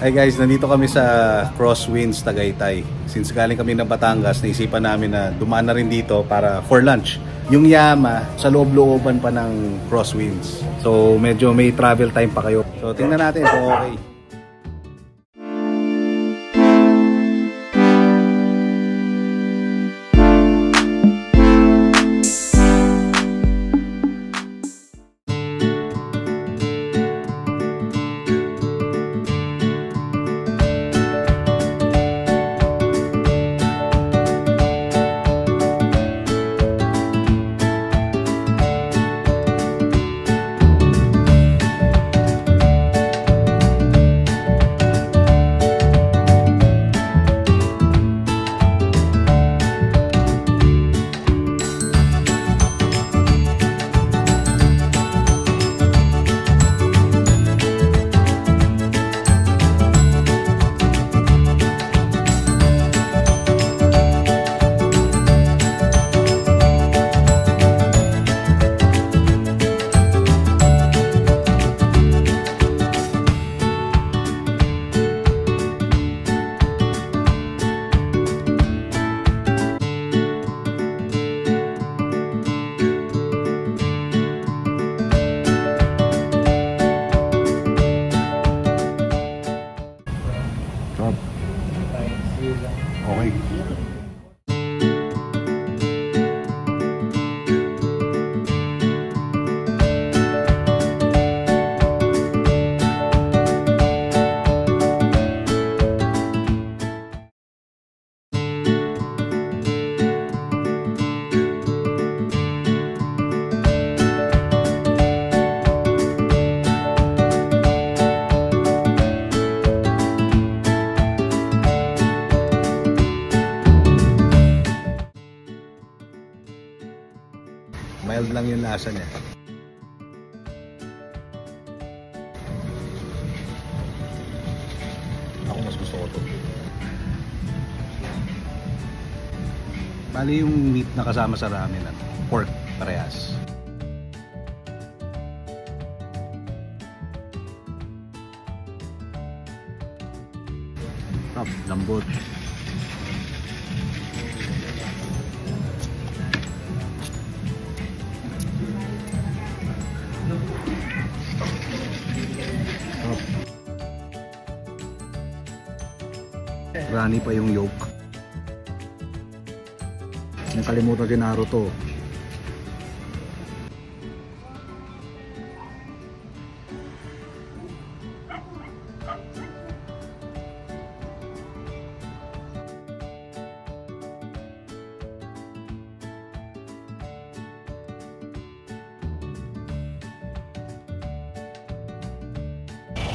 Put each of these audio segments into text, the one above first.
Hi guys, nandito kami sa Crosswinds Tagaytay. Since galing kami ng Batangas, naisipan namin na dumaan na rin dito para for lunch. Yung Yama, sa loob-looban pa ng Crosswinds. So medyo may travel time pa kayo. So tingnan natin kung okay. Mild lang yung lasa niya. Ako mas gusto ko to. Bali yung meat na kasama sa ramen, ano, pork parehas. Sarap, lambot. Rani pa yung yolk. Nakalimutan si Naruto.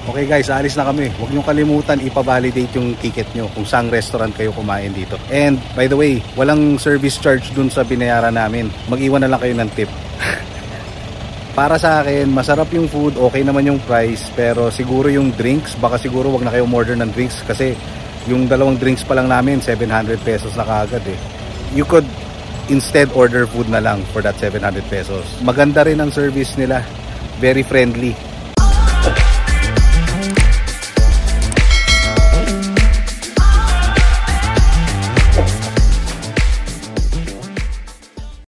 Okay guys, alis na kami. Huwag niyong kalimutan ipa-validate yung ticket nyo kung saang restaurant kayo kumain dito. And by the way, walang service charge dun sa binayaran namin. Mag-iwan na lang kayo ng tip. Para sa akin, masarap yung food, okay naman yung price, pero siguro yung drinks, baka siguro wag na kayo order ng drinks kasi yung dalawang drinks pa lang namin, 700 pesos na kaagad eh. You could instead order food na lang for that 700 pesos. Maganda rin ang service nila. Very friendly